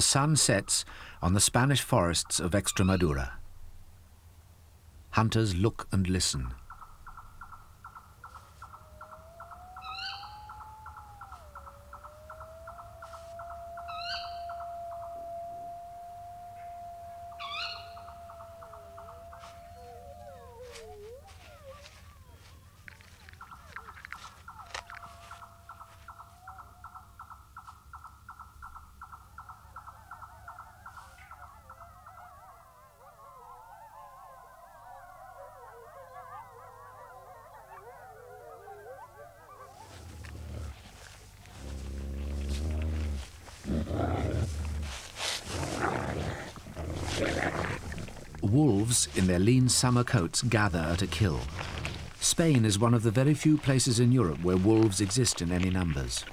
the sun sets on the Spanish forests of Extremadura. Hunters look and listen. Wolves in their lean summer coats gather at a kill. Spain is one of the very few places in Europe where wolves exist in any numbers.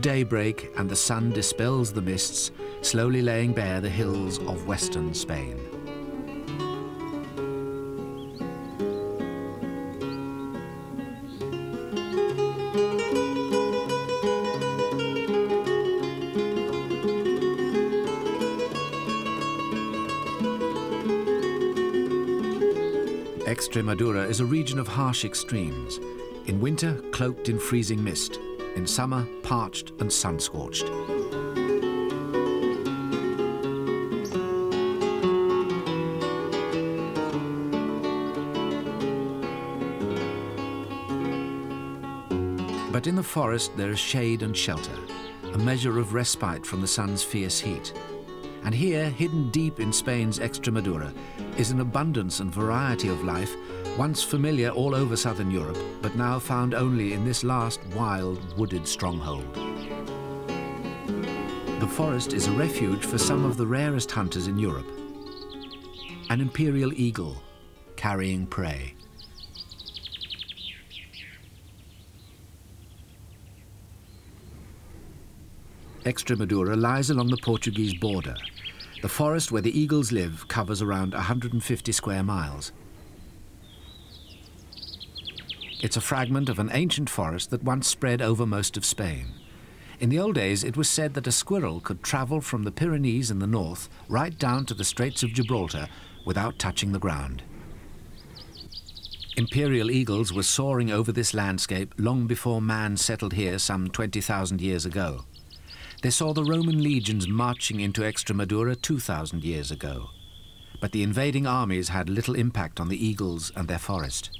Daybreak and the sun dispels the mists, slowly laying bare the hills of western Spain. Extremadura is a region of harsh extremes. In winter, cloaked in freezing mist. In summer, parched and sun-scorched. But in the forest there is shade and shelter, a measure of respite from the sun's fierce heat. And here, hidden deep in Spain's Extremadura, is an abundance and variety of life once familiar all over southern Europe, but now found only in this last wild, wooded stronghold. The forest is a refuge for some of the rarest hunters in Europe. An imperial eagle carrying prey. Extremadura lies along the Portuguese border. The forest where the eagles live covers around 150 square miles. It's a fragment of an ancient forest that once spread over most of Spain. In the old days, it was said that a squirrel could travel from the Pyrenees in the north right down to the Straits of Gibraltar without touching the ground. Imperial eagles were soaring over this landscape long before man settled here some 20,000 years ago. They saw the Roman legions marching into Extremadura 2,000 years ago. But the invading armies had little impact on the eagles and their forest.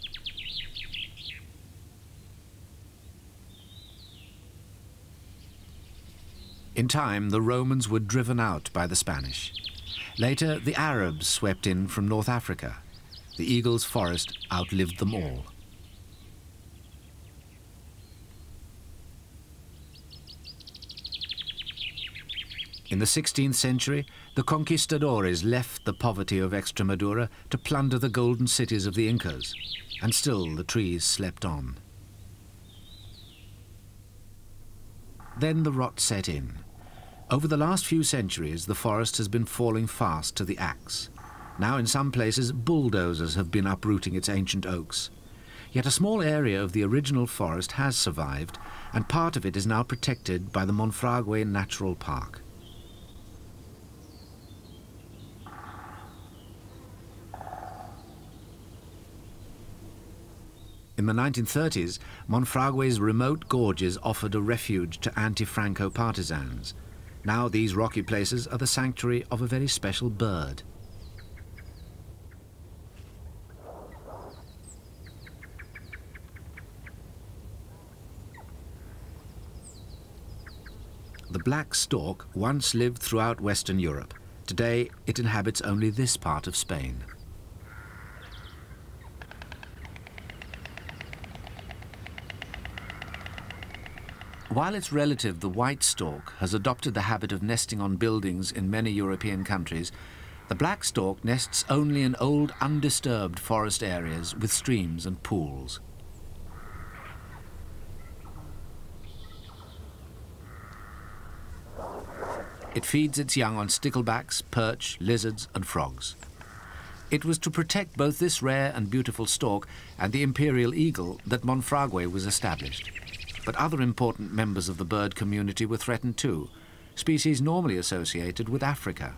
In time, the Romans were driven out by the Spanish. Later, the Arabs swept in from North Africa. The eagle's forest outlived them all. In the 16th century, the conquistadores left the poverty of Extremadura to plunder the golden cities of the Incas, and still the trees slept on. Then the rot set in. Over the last few centuries, the forest has been falling fast to the axe. Now in some places, bulldozers have been uprooting its ancient oaks. Yet a small area of the original forest has survived, and part of it is now protected by the Monfragüe Natural Park. In the 1930s, Monfragüe's remote gorges offered a refuge to anti-Franco partisans. Now these rocky places are the sanctuary of a very special bird. The black stork once lived throughout Western Europe. Today, it inhabits only this part of Spain. While its relative, the white stork, has adopted the habit of nesting on buildings in many European countries, the black stork nests only in old, undisturbed forest areas with streams and pools. It feeds its young on sticklebacks, perch, lizards and frogs. It was to protect both this rare and beautiful stork and the imperial eagle that Monfragüe was established. But other important members of the bird community were threatened too, species normally associated with Africa.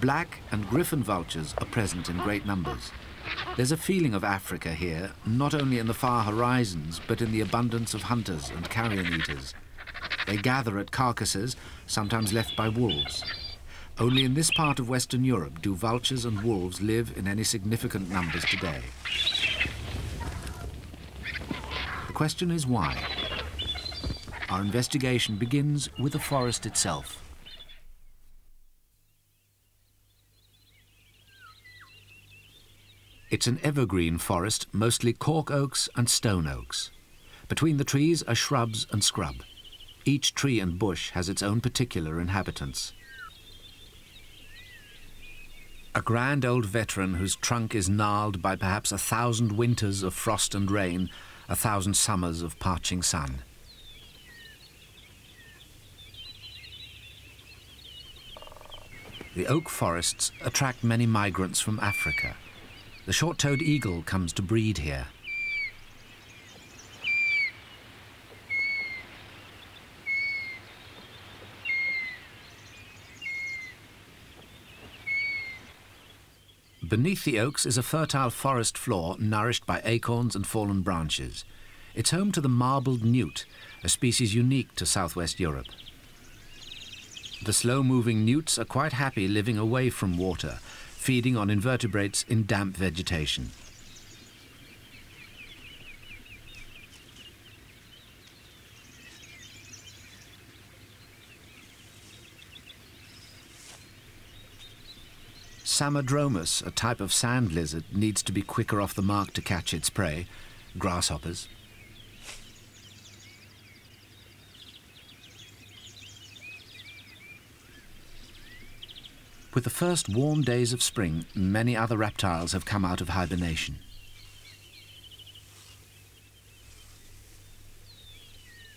Black and griffon vultures are present in great numbers. There's a feeling of Africa here, not only in the far horizons, but in the abundance of hunters and carrion eaters. They gather at carcasses, sometimes left by wolves. Only in this part of Western Europe do vultures and wolves live in any significant numbers today. The question is why? Our investigation begins with the forest itself. It's an evergreen forest, mostly cork oaks and stone oaks. Between the trees are shrubs and scrub. Each tree and bush has its own particular inhabitants. A grand old veteran whose trunk is gnarled by perhaps a thousand winters of frost and rain, a thousand summers of parching sun. The oak forests attract many migrants from Africa. The short-toed eagle comes to breed here. Beneath the oaks is a fertile forest floor nourished by acorns and fallen branches. It's home to the marbled newt, a species unique to southwest Europe. The slow-moving newts are quite happy living away from water, feeding on invertebrates in damp vegetation. Psammodromus, a type of sand lizard, needs to be quicker off the mark to catch its prey, grasshoppers. With the first warm days of spring, many other reptiles have come out of hibernation.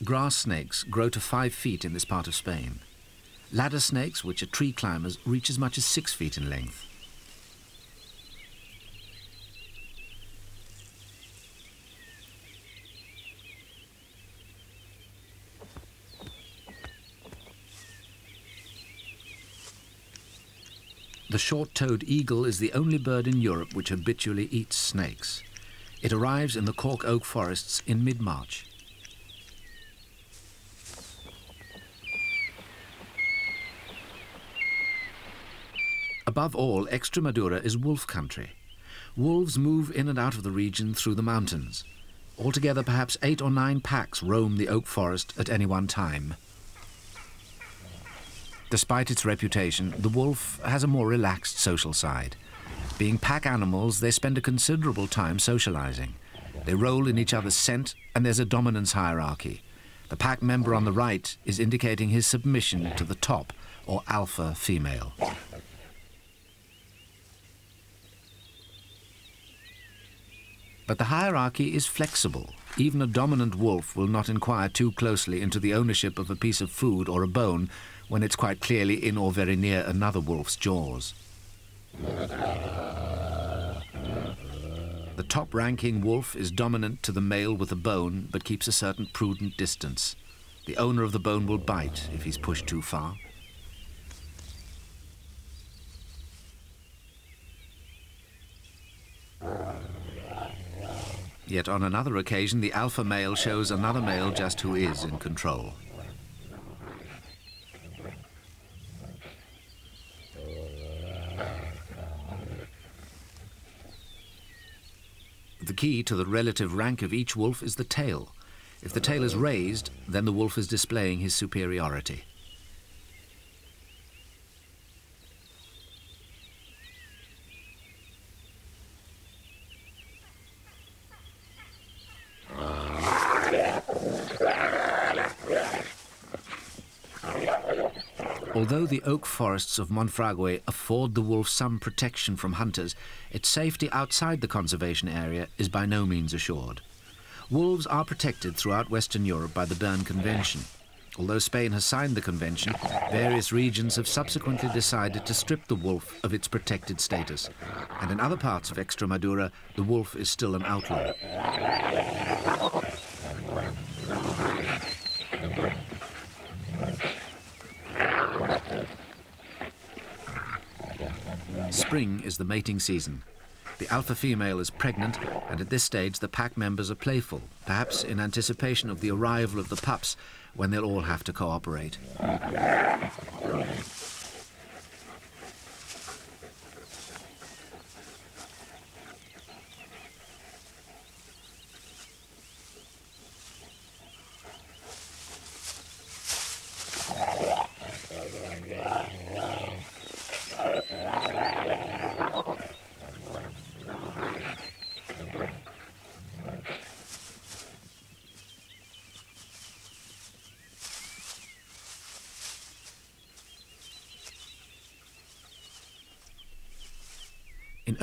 Grass snakes grow to five feet in this part of Spain. Ladder snakes, which are tree climbers, reach as much as six feet in length. The short-toed eagle is the only bird in Europe which habitually eats snakes. It arrives in the cork oak forests in mid-March. Above all, Extremadura is wolf country. Wolves move in and out of the region through the mountains. Altogether, perhaps eight or nine packs roam the oak forest at any one time. Despite its reputation, the wolf has a more relaxed social side. Being pack animals, they spend a considerable time socializing. They roll in each other's scent, and there's a dominance hierarchy. The pack member on the right is indicating his submission to the top, or alpha female. But the hierarchy is flexible. Even a dominant wolf will not inquire too closely into the ownership of a piece of food or a bone when it's quite clearly in or very near another wolf's jaws. The top-ranking wolf is dominant to the male with the bone, but keeps a certain prudent distance. The owner of the bone will bite if he's pushed too far. Yet on another occasion, the alpha male shows another male just who is in control. The key to the relative rank of each wolf is the tail. If the tail is raised, then the wolf is displaying his superiority. Although the oak forests of Monfragüe afford the wolf some protection from hunters, its safety outside the conservation area is by no means assured. Wolves are protected throughout Western Europe by the Berne Convention. Although Spain has signed the convention, various regions have subsequently decided to strip the wolf of its protected status. And in other parts of Extremadura, the wolf is still an outlaw. Spring is the mating season. The alpha female is pregnant, and at this stage the pack members are playful, perhaps in anticipation of the arrival of the pups when they'll all have to cooperate.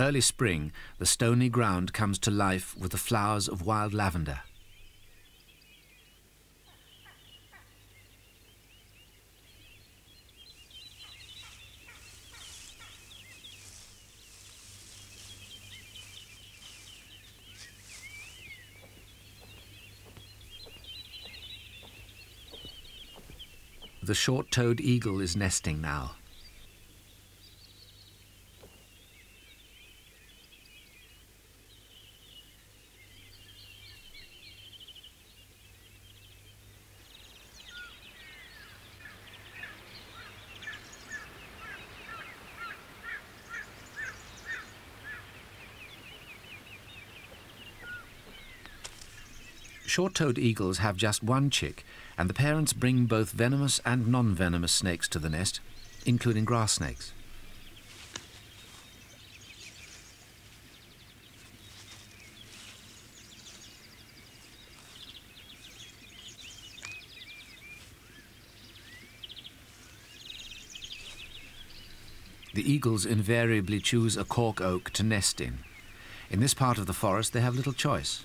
Early spring, the stony ground comes to life with the flowers of wild lavender. The short-toed eagle is nesting now. Short-toed eagles have just one chick, and the parents bring both venomous and non-venomous snakes to the nest, including grass snakes. The eagles invariably choose a cork oak to nest in. In this part of the forest they have little choice.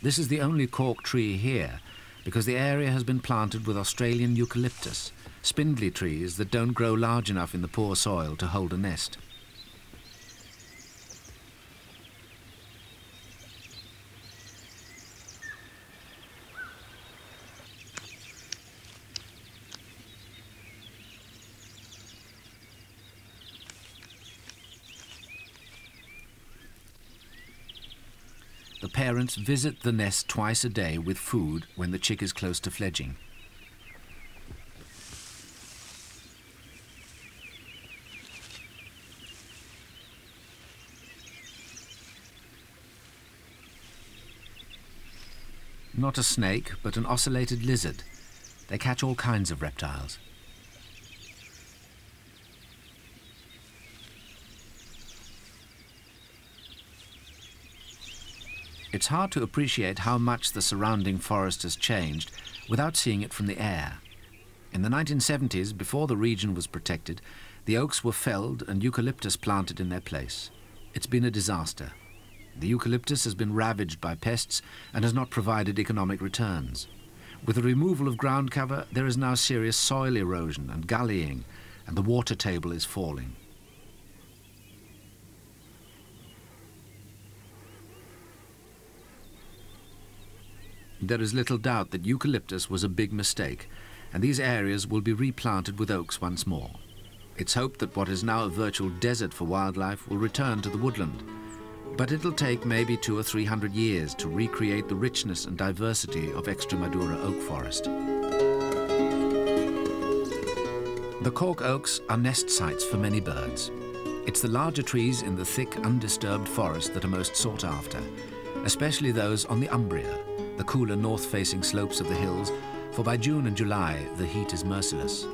This is the only cork tree here because the area has been planted with Australian eucalyptus, spindly trees that don't grow large enough in the poor soil to hold a nest. The parents visit the nest twice a day with food when the chick is close to fledging. Not a snake, but an ocellated lizard. They catch all kinds of reptiles. It's hard to appreciate how much the surrounding forest has changed without seeing it from the air. In the 1970s, before the region was protected, the oaks were felled and eucalyptus planted in their place. It's been a disaster. The eucalyptus has been ravaged by pests and has not provided economic returns. With the removal of ground cover, there is now serious soil erosion and gullying, and the water table is falling. There is little doubt that eucalyptus was a big mistake, and these areas will be replanted with oaks once more. It's hoped that what is now a virtual desert for wildlife will return to the woodland. But it'll take maybe two or three hundred years to recreate the richness and diversity of Extremadura oak forest. The cork oaks are nest sites for many birds. It's the larger trees in the thick, undisturbed forest that are most sought after, especially those on the Umbria, the cooler north-facing slopes of the hills, for by June and July the heat is merciless.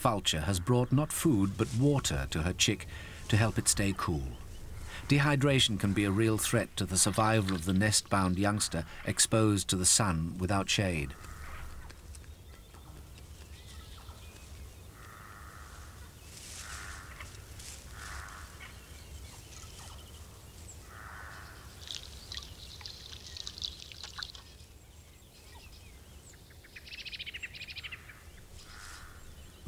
Vulture has brought not food but water to her chick to help it stay cool. Dehydration can be a real threat to the survival of the nest-bound youngster exposed to the sun without shade.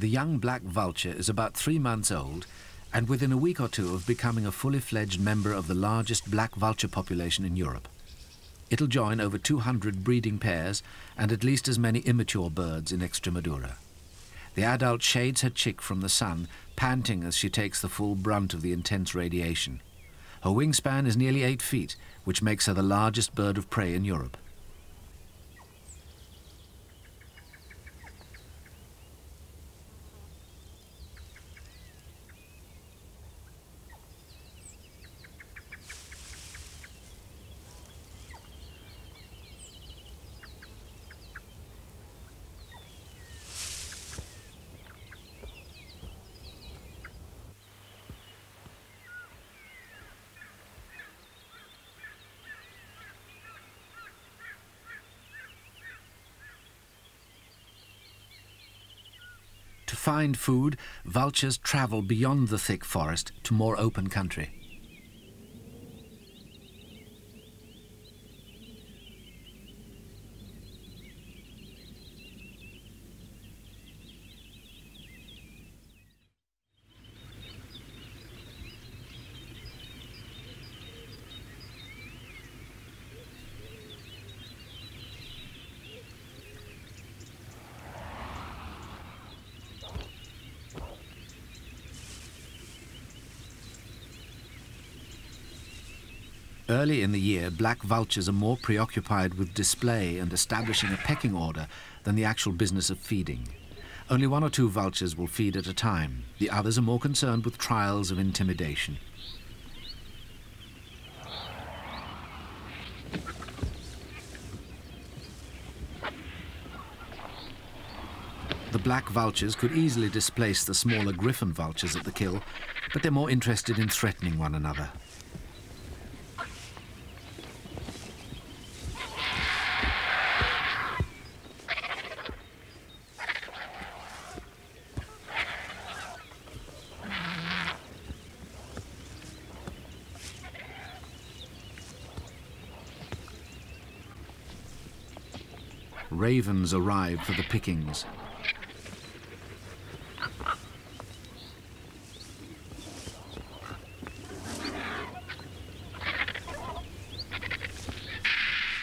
The young black vulture is about three months old and within a week or two of becoming a fully fledged member of the largest black vulture population in Europe. It'll join over 200 breeding pairs and at least as many immature birds in Extremadura. The adult shades her chick from the sun, panting as she takes the full brunt of the intense radiation. Her wingspan is nearly eight feet, which makes her the largest bird of prey in Europe. Find food, vultures travel beyond the thick forest to more open country. Early in the year, black vultures are more preoccupied with display and establishing a pecking order than the actual business of feeding. Only one or two vultures will feed at a time. The others are more concerned with trials of intimidation. The black vultures could easily displace the smaller griffon vultures at the kill, but they're more interested in threatening one another. Ravens arrive for the pickings.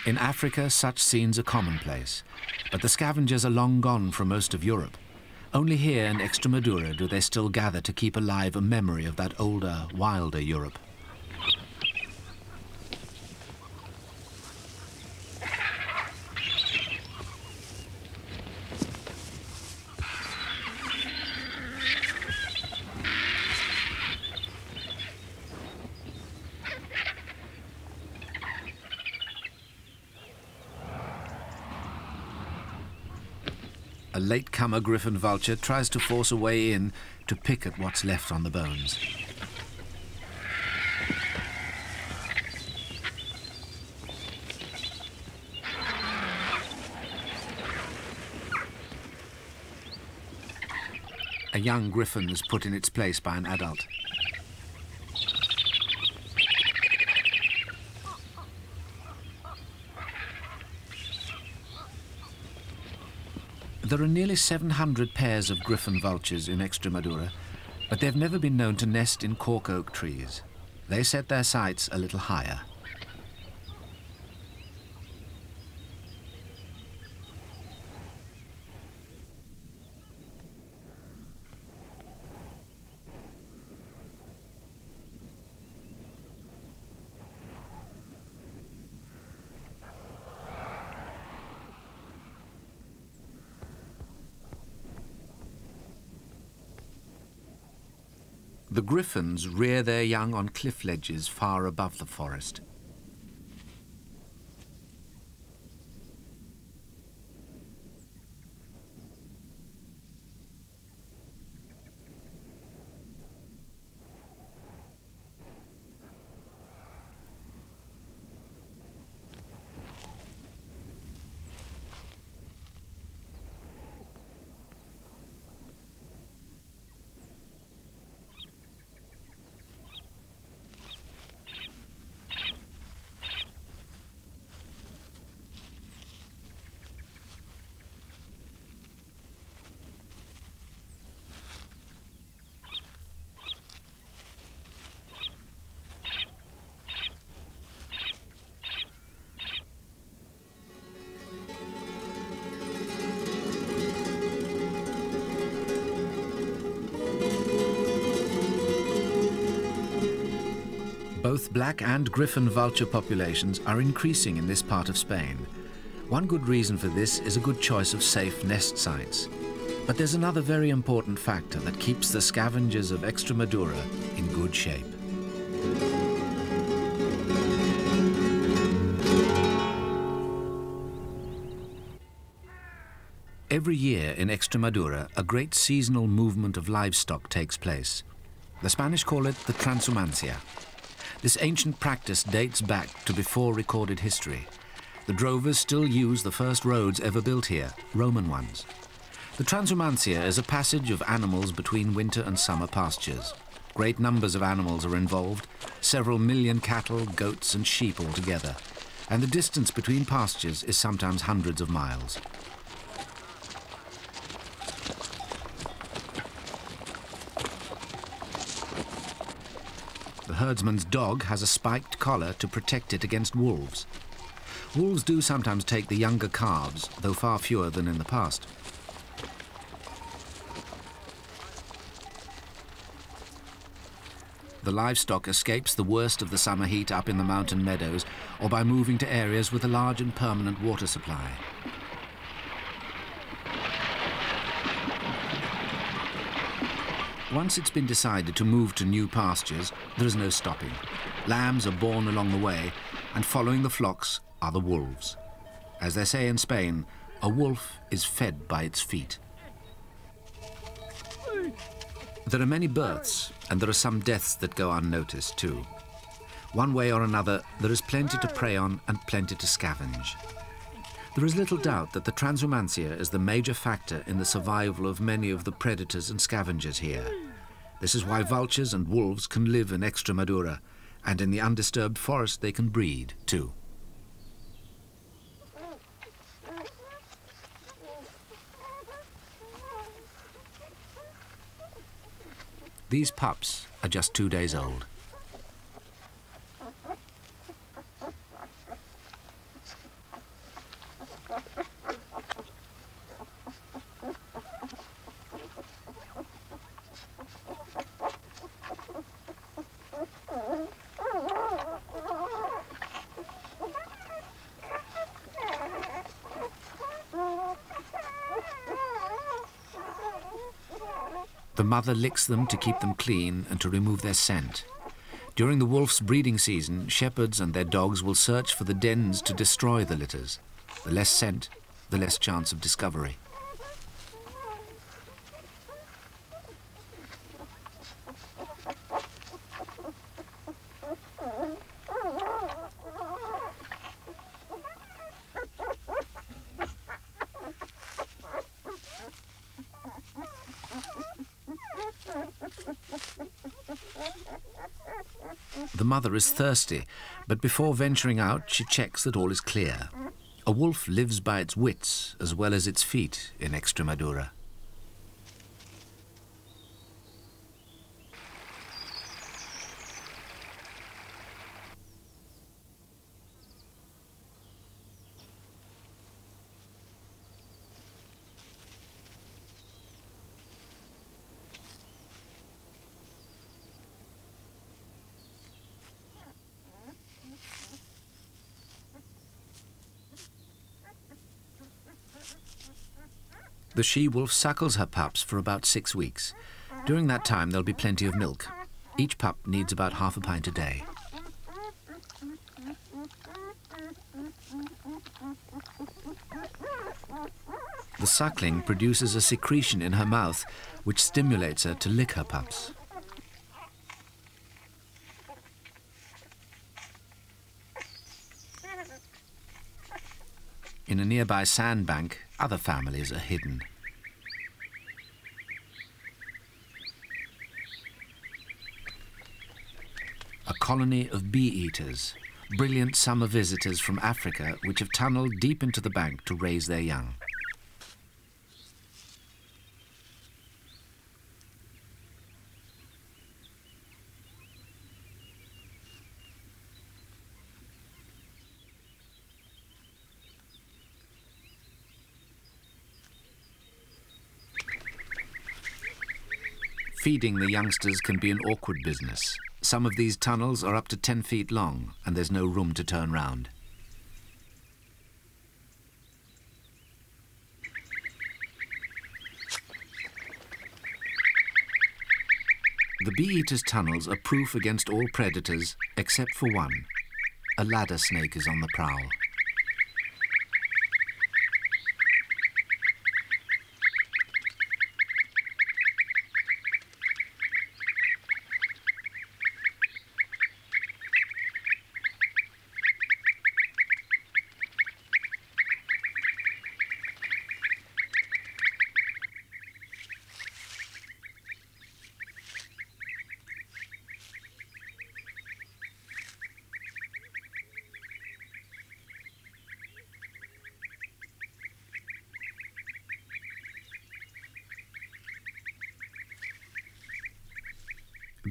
In Africa, such scenes are commonplace, but the scavengers are long gone from most of Europe. Only here in Extremadura do they still gather to keep alive a memory of that older, wilder Europe. A latecomer griffon vulture tries to force a way in to pick at what's left on the bones. A young griffon is put in its place by an adult. There are nearly 700 pairs of griffon vultures in Extremadura, but they've never been known to nest in cork oak trees. They set their sights a little higher. The griffons rear their young on cliff ledges far above the forest. Both black and griffon vulture populations are increasing in this part of Spain. One good reason for this is a good choice of safe nest sites. But there's another very important factor that keeps the scavengers of Extremadura in good shape. Every year in Extremadura, a great seasonal movement of livestock takes place. The Spanish call it the transhumancia. This ancient practice dates back to before recorded history. The drovers still use the first roads ever built here, Roman ones. The transhumancia is a passage of animals between winter and summer pastures. Great numbers of animals are involved, several million cattle, goats and sheep altogether, and the distance between pastures is sometimes hundreds of miles. The herdsman's dog has a spiked collar to protect it against wolves. Wolves do sometimes take the younger calves, though far fewer than in the past. The livestock escapes the worst of the summer heat up in the mountain meadows or by moving to areas with a large and permanent water supply. Once it's been decided to move to new pastures, there is no stopping. Lambs are born along the way, and following the flocks are the wolves. As they say in Spain, a wolf is fed by its feet. There are many births, and there are some deaths that go unnoticed too. One way or another, there is plenty to prey on and plenty to scavenge. There is little doubt that the transhumancia is the major factor in the survival of many of the predators and scavengers here. This is why vultures and wolves can live in Extremadura, and in the undisturbed forest they can breed too. These pups are just two days old. Mother licks them to keep them clean and to remove their scent. During the wolf's breeding season, shepherds and their dogs will search for the dens to destroy the litters. The less scent, the less chance of discovery. The mother is thirsty, but before venturing out, she checks that all is clear. A wolf lives by its wits as well as its feet in Extremadura. The she-wolf suckles her pups for about six weeks. During that time, there'll be plenty of milk. Each pup needs about half a pint a day. The suckling produces a secretion in her mouth which stimulates her to lick her pups. In a nearby sandbank, other families are hidden. A colony of bee-eaters, brilliant summer visitors from Africa which have tunneled deep into the bank to raise their young. Feeding the youngsters can be an awkward business. Some of these tunnels are up to 10 feet long and there's no room to turn round. The bee-eater's tunnels are proof against all predators except for one. A ladder snake is on the prowl.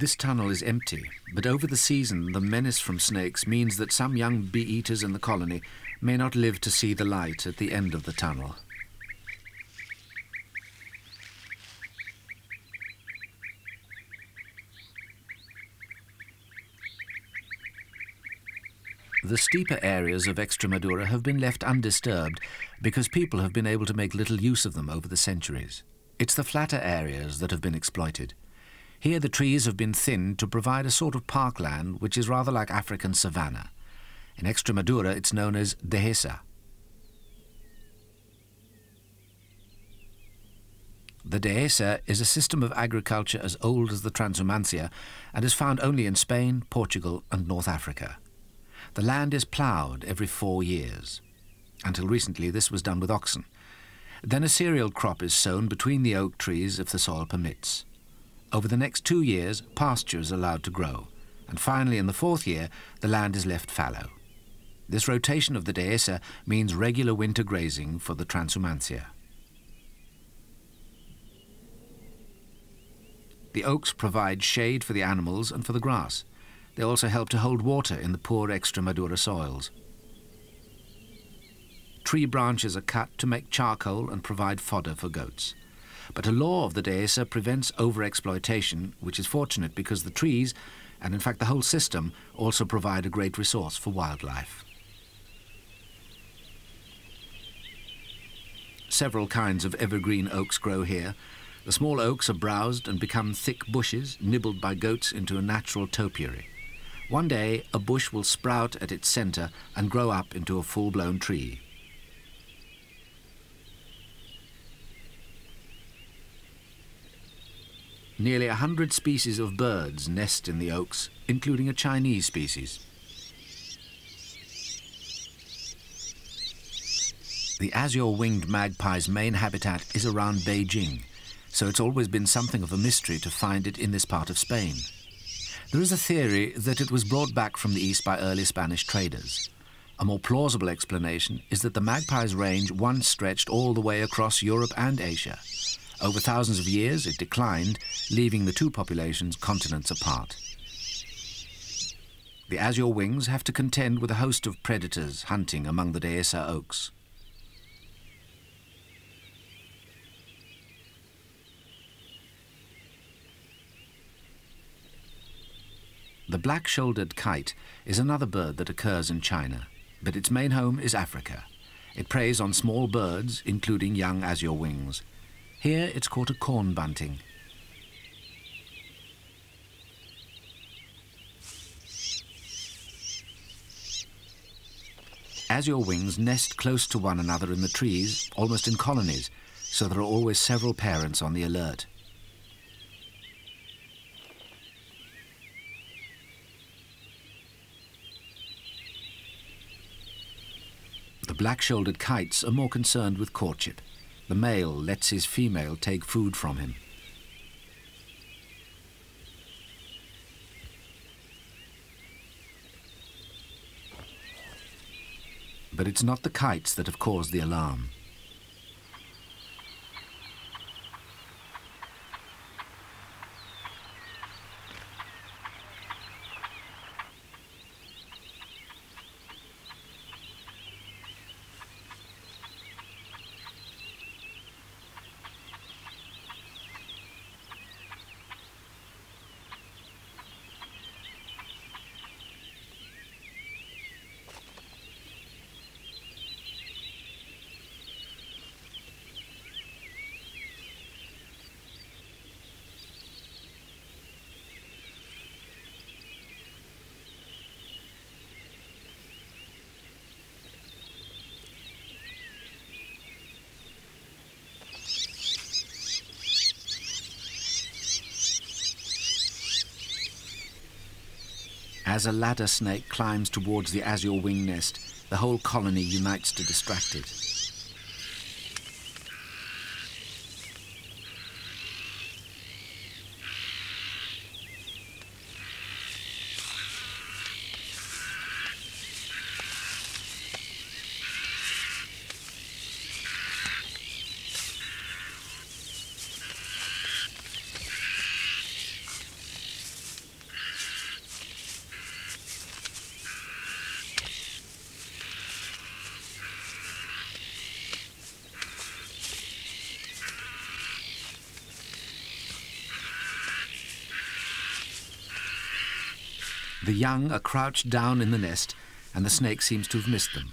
This tunnel is empty, but over the season the menace from snakes means that some young bee-eaters in the colony may not live to see the light at the end of the tunnel. The steeper areas of Extremadura have been left undisturbed because people have been able to make little use of them over the centuries. It's the flatter areas that have been exploited. Here the trees have been thinned to provide a sort of parkland which is rather like African savanna. In Extremadura it's known as dehesa. The dehesa is a system of agriculture as old as the Transhumancia and is found only in Spain, Portugal and North Africa. The land is ploughed every four years. Until recently this was done with oxen. Then a cereal crop is sown between the oak trees if the soil permits. Over the next two years, pasture is allowed to grow, and finally in the fourth year, the land is left fallow. This rotation of the dehesa means regular winter grazing for the transhumancia. The oaks provide shade for the animals and for the grass. They also help to hold water in the poor Extremadura soils. Tree branches are cut to make charcoal and provide fodder for goats. But a law of the Dehesa prevents overexploitation, which is fortunate because the trees, and in fact the whole system, also provide a great resource for wildlife. Several kinds of evergreen oaks grow here. The small oaks are browsed and become thick bushes, nibbled by goats into a natural topiary. One day, a bush will sprout at its centre and grow up into a full-blown tree. Nearly a hundred species of birds nest in the oaks, including a Chinese species. The azure-winged magpie's main habitat is around Beijing, so it's always been something of a mystery to find it in this part of Spain. There is a theory that it was brought back from the east by early Spanish traders. A more plausible explanation is that the magpie's range once stretched all the way across Europe and Asia, over thousands of years, it declined, leaving the two populations continents apart. The azure wings have to contend with a host of predators hunting among the Dehesa oaks. The black-shouldered kite is another bird that occurs in China, but its main home is Africa. It preys on small birds, including young azure wings. Here it's caught a corn bunting. Azure wings nest close to one another in the trees, almost in colonies, so there are always several parents on the alert. The black-shouldered kites are more concerned with courtship. The male lets his female take food from him. But it's not the kites that have caused the alarm. As a ladder snake climbs towards the azure wing nest, the whole colony unites to distract it. The young are crouched down in the nest, and the snake seems to have missed them.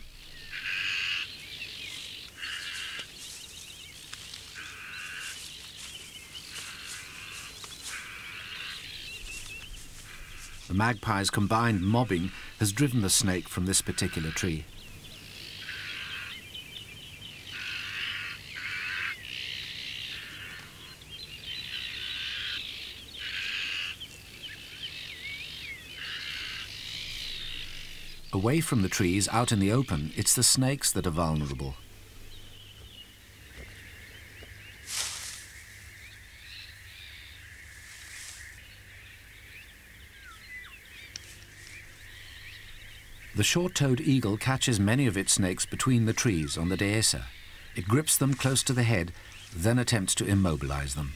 The magpie's combined mobbing has driven the snake from this particular tree. Away from the trees, out in the open, it's the snakes that are vulnerable. The short-toed eagle catches many of its snakes between the trees on the dehesa. It grips them close to the head, then attempts to immobilize them.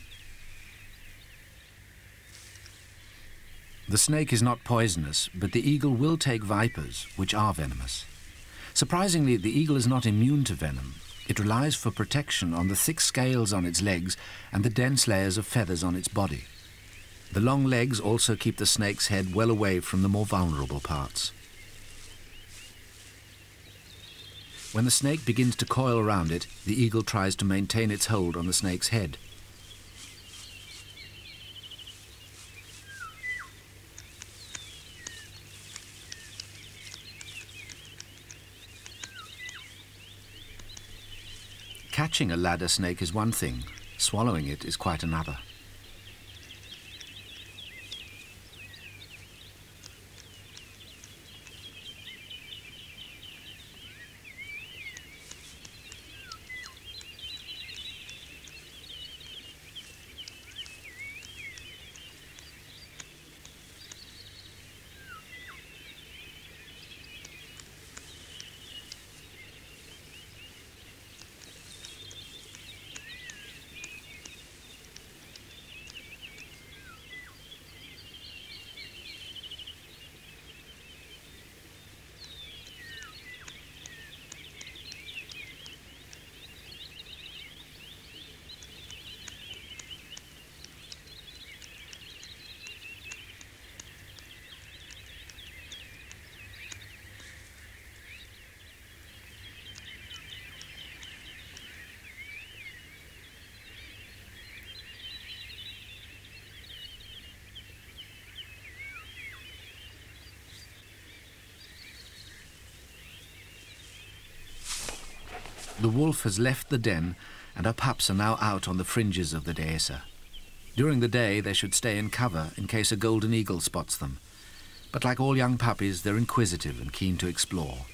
The snake is not poisonous, but the eagle will take vipers, which are venomous. Surprisingly, the eagle is not immune to venom. It relies for protection on the thick scales on its legs and the dense layers of feathers on its body. The long legs also keep the snake's head well away from the more vulnerable parts. When the snake begins to coil around it, the eagle tries to maintain its hold on the snake's head. Catching a ladder snake is one thing, swallowing it is quite another. The wolf has left the den and her pups are now out on the fringes of the dehesa. During the day they should stay in cover in case a golden eagle spots them. But like all young puppies, they're inquisitive and keen to explore.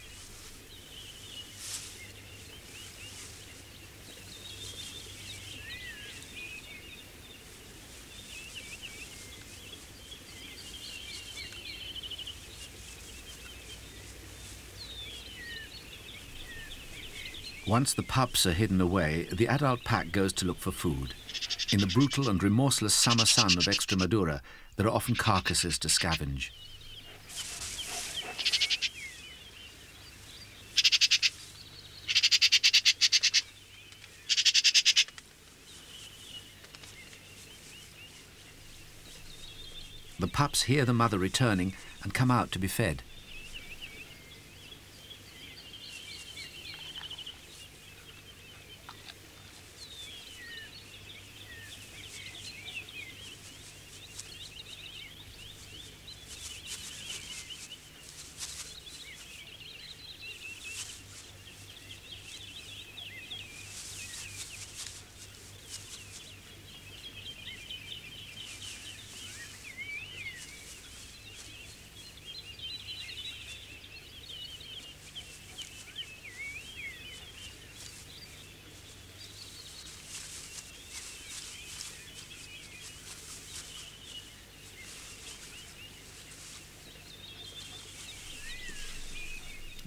Once the pups are hidden away, the adult pack goes to look for food. In the brutal and remorseless summer sun of Extremadura, there are often carcasses to scavenge. The pups hear the mother returning and come out to be fed.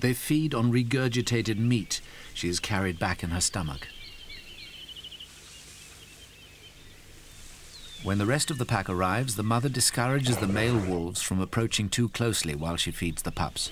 They feed on regurgitated meat she has carried back in her stomach. When the rest of the pack arrives, the mother discourages the male wolves from approaching too closely while she feeds the pups.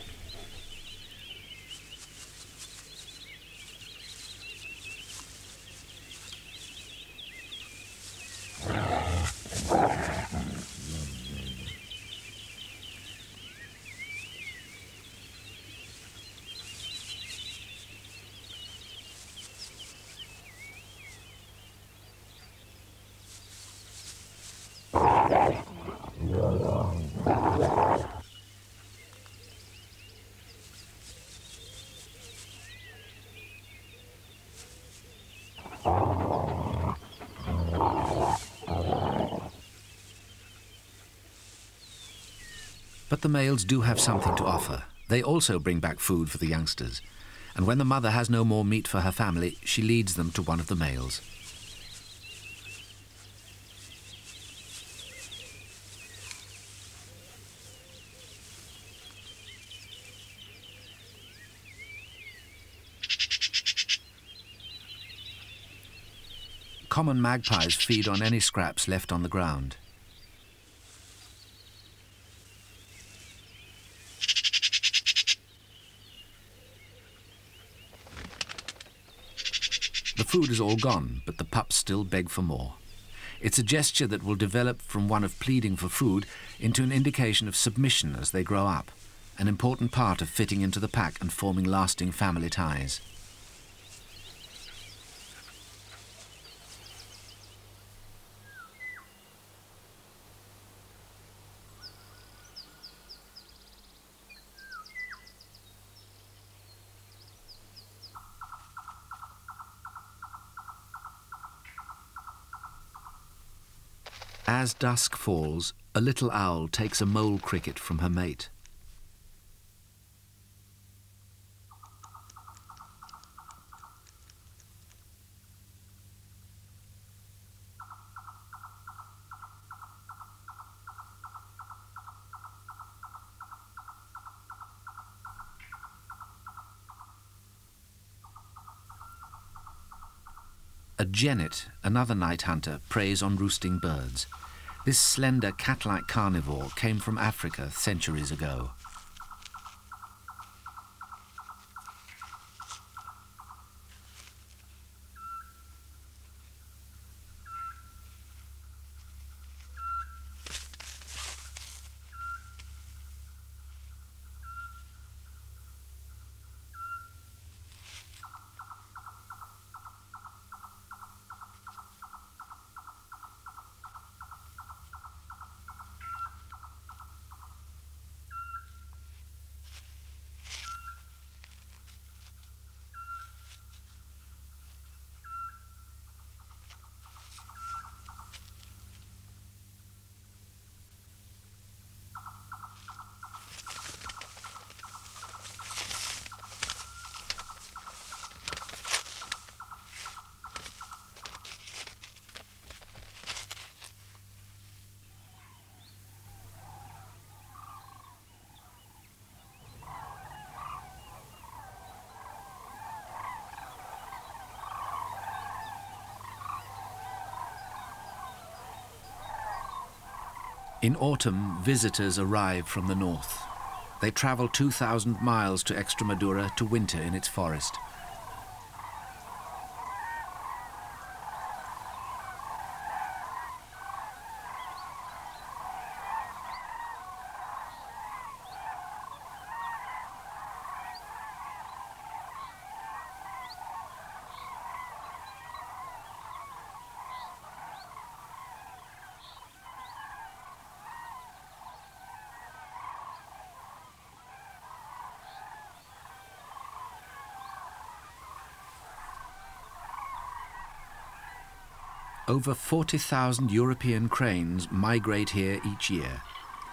But the males do have something to offer. They also bring back food for the youngsters. And when the mother has no more meat for her family, she leads them to one of the males. Common magpies feed on any scraps left on the ground. Food is all gone, but the pups still beg for more. It's a gesture that will develop from one of pleading for food into an indication of submission as they grow up, an important part of fitting into the pack and forming lasting family ties. As dusk falls, a little owl takes a mole cricket from her mate. A genet, another night hunter, preys on roosting birds. This slender cat-like carnivore came from Africa centuries ago. In autumn, visitors arrive from the north. They travel 2,000 miles to Extremadura to winter in its forest. Over 40,000 European cranes migrate here each year.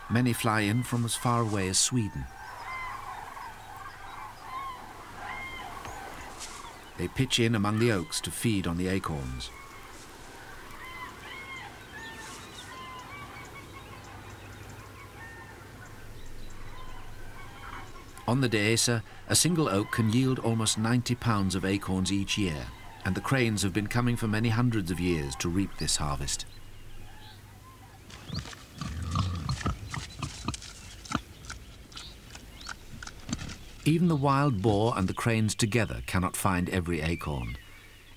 Many fly in from as far away as Sweden. They pitch in among the oaks to feed on the acorns. On the Dehesa, a single oak can yield almost 90 pounds of acorns each year, and the cranes have been coming for many hundreds of years to reap this harvest. Even the wild boar and the cranes together cannot find every acorn.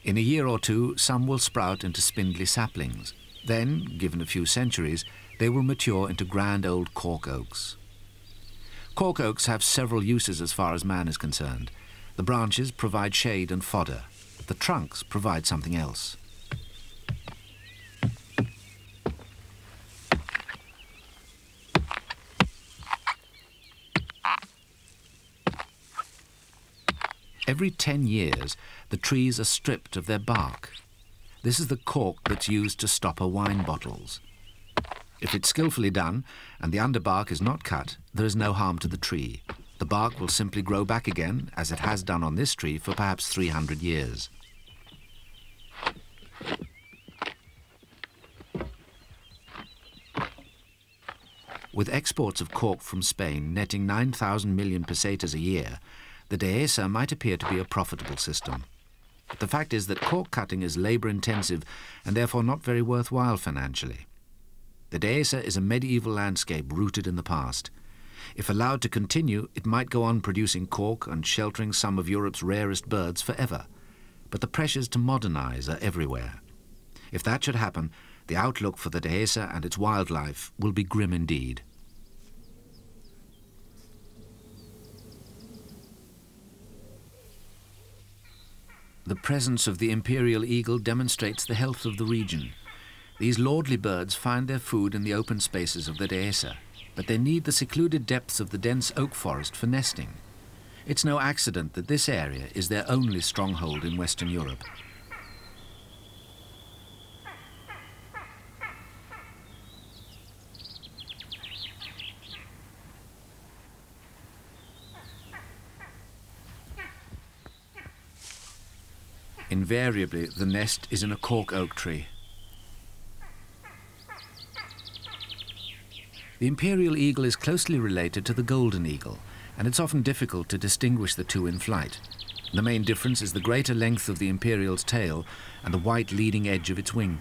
In a year or two, some will sprout into spindly saplings. Then, given a few centuries, they will mature into grand old cork oaks. Cork oaks have several uses as far as man is concerned. The branches provide shade and fodder. The trunks provide something else. Every 10 years, the trees are stripped of their bark. This is the cork that's used to stopper wine bottles. If it's skillfully done and the underbark is not cut, there is no harm to the tree. The bark will simply grow back again, as it has done on this tree for perhaps 300 years. With exports of cork from Spain netting 9,000 million pesetas a year, the Dehesa might appear to be a profitable system. But the fact is that cork cutting is labour intensive and therefore not very worthwhile financially. The Dehesa is a medieval landscape rooted in the past. If allowed to continue, it might go on producing cork and sheltering some of Europe's rarest birds forever. But the pressures to modernise are everywhere. If that should happen, the outlook for the Dehesa and its wildlife will be grim indeed. The presence of the imperial eagle demonstrates the health of the region. These lordly birds find their food in the open spaces of the Dehesa, but they need the secluded depths of the dense oak forest for nesting. It's no accident that this area is their only stronghold in Western Europe. Invariably, the nest is in a cork oak tree. The imperial eagle is closely related to the golden eagle, and it's often difficult to distinguish the two in flight. The main difference is the greater length of the imperial's tail and the white leading edge of its wing.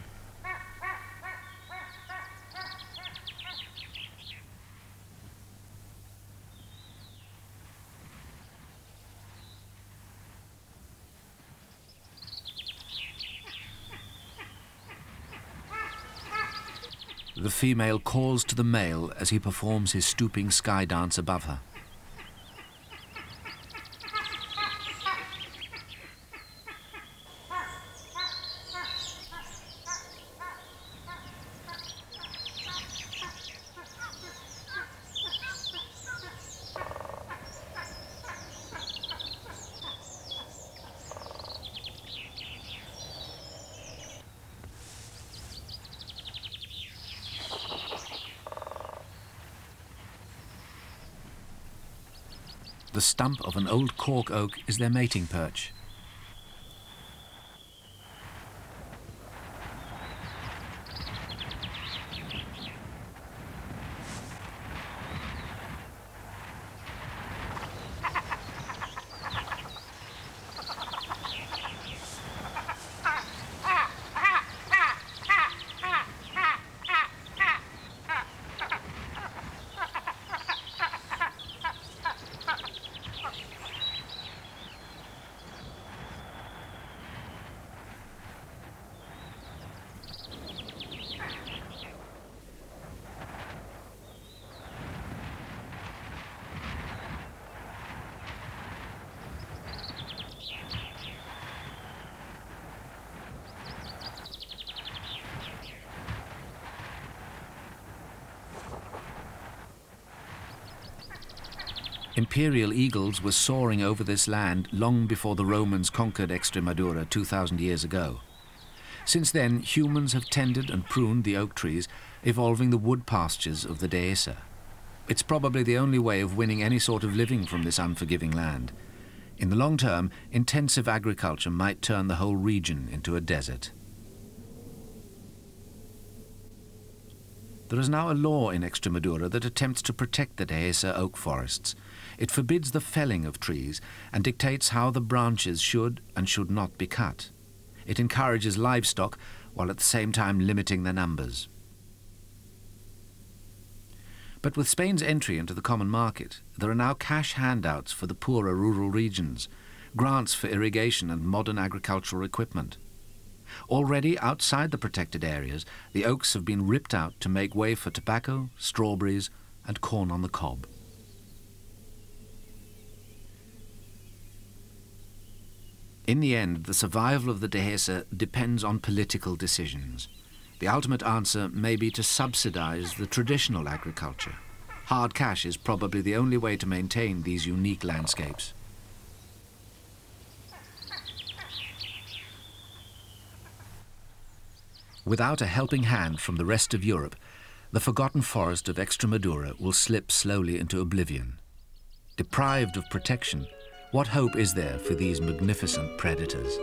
Female calls to the male as he performs his stooping sky dance above her. Stump of an old cork oak is their mating perch. Imperial eagles were soaring over this land long before the Romans conquered Extremadura 2,000 years ago. Since then, humans have tended and pruned the oak trees, evolving the wood pastures of the Dehesa. It's probably the only way of winning any sort of living from this unforgiving land. In the long term, intensive agriculture might turn the whole region into a desert. There is now a law in Extremadura that attempts to protect the Dehesa oak forests. It forbids the felling of trees and dictates how the branches should and should not be cut. It encourages livestock while at the same time limiting their numbers. But with Spain's entry into the common market, there are now cash handouts for the poorer rural regions, grants for irrigation and modern agricultural equipment. Already outside the protected areas, the oaks have been ripped out to make way for tobacco, strawberries and corn on the cob. In the end, the survival of the Dehesa depends on political decisions. The ultimate answer may be to subsidize the traditional agriculture. Hard cash is probably the only way to maintain these unique landscapes. Without a helping hand from the rest of Europe, the forgotten forest of Extremadura will slip slowly into oblivion. Deprived of protection, what hope is there for these magnificent predators?